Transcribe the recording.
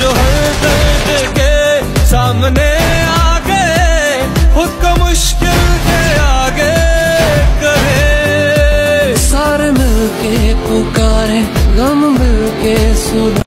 जो हर दर्द के सामने आ गए खुद को मुश्किल के आगे करे। सारे मिलके पुकारे, गम मिलके सुधार